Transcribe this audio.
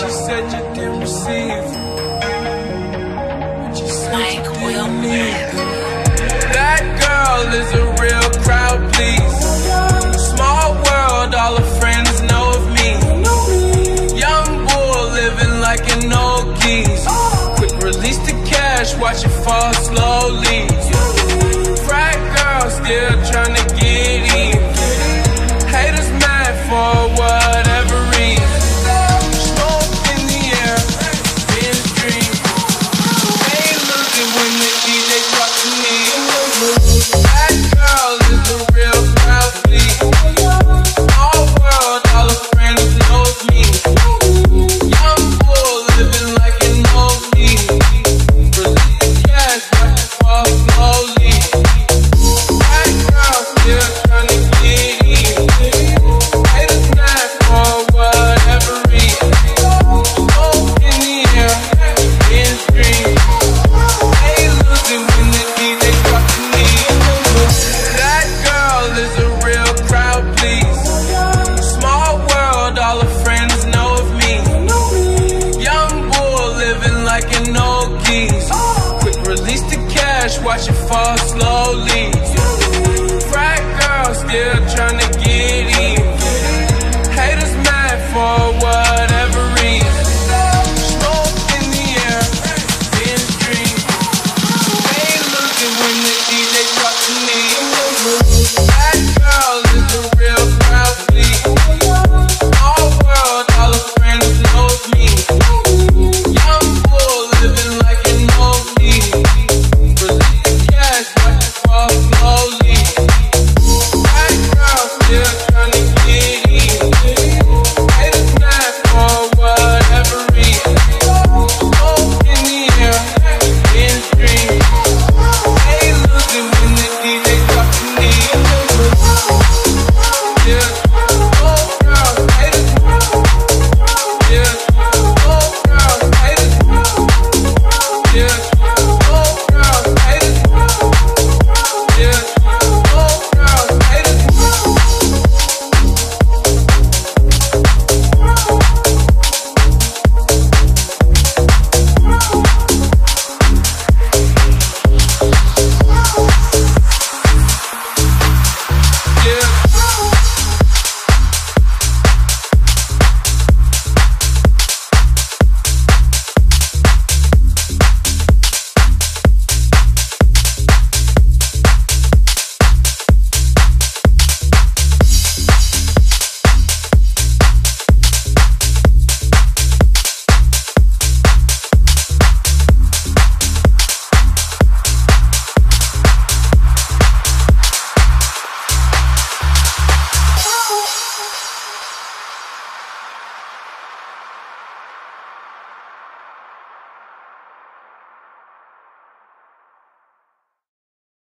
But you said you didn't receive. But you said Mike you didn't need. That girl is a real crowd please. Small world, all her friends know of me. Young bull living like an old geese. Quick release the cash, watch it fall slowly. Watch it fall slowly. Frat girl still tryna get